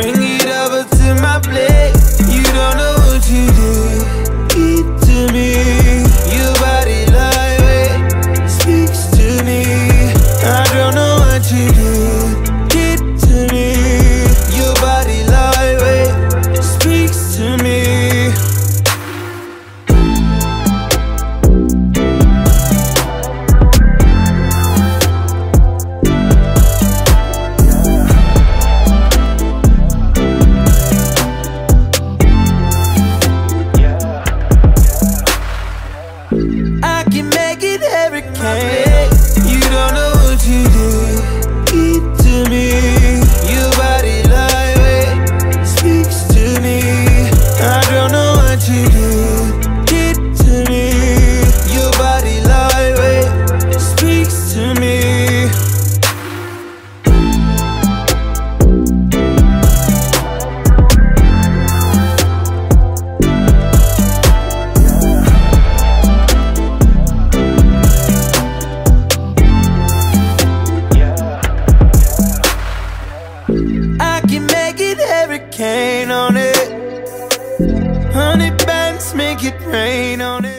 Bring it over to my plate. You don't know what you did. Keep to me. Your body lightweight speaks to me. I don't know what you did. Hurricane. I can make it hurricane on it. Honey bands make it rain on it.